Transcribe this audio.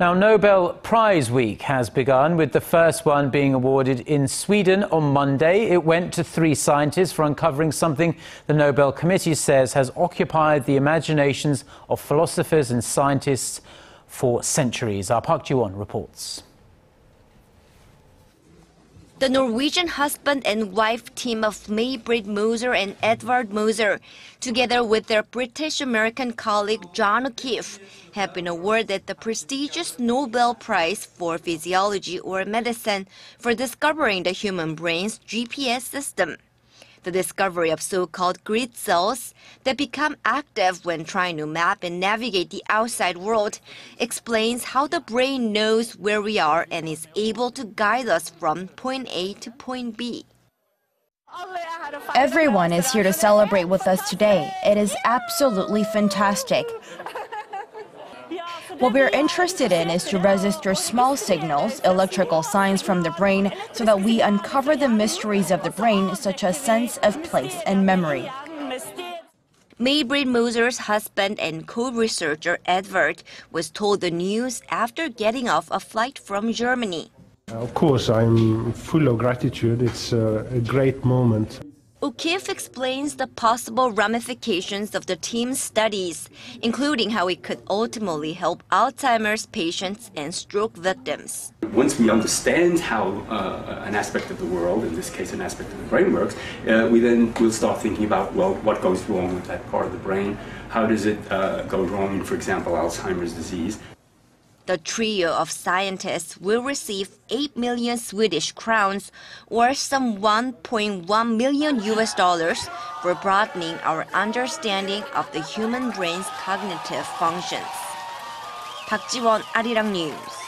Now, Nobel Prize Week has begun, with the first one being awarded in Sweden on Monday. It went to three scientists for uncovering something the Nobel Committee says has occupied the imaginations of philosophers and scientists for centuries. Our Park Ji-won reports. The Norwegian husband and wife team of May-Britt Moser and Edvard Moser, together with their British-American colleague John O'Keefe, have been awarded the prestigious Nobel Prize for Physiology or Medicine for discovering the human brain's GPS system the discovery of so-called grid cells that become active when trying to map and navigate the outside world explains how the brain knows where we are and is able to guide us from point A to point B. Everyone is here to celebrate with us today. It is absolutely fantastic. What we're interested in is to register small signals, electrical signs from the brain, so that we uncover the mysteries of the brain, such as sense of place and memory. May-Britt Moser's husband and co-researcher Edvard was told the news after getting off a flight from Germany. Of course, I'm full of gratitude. It's a, a great moment. O'Keefe explains the possible ramifications of the team's studies, including how it could ultimately help Alzheimer's patients and stroke victims. Once we understand how uh, an aspect of the world, in this case an aspect of the brain works, uh, we then will start thinking about, well, what goes wrong with that part of the brain? How does it uh, go wrong in, for example, Alzheimer's disease? The trio of scientists will receive 8 million Swedish crowns or some 1.1 million US dollars for broadening our understanding of the human brain's cognitive functions. 박지원 아리랑 뉴스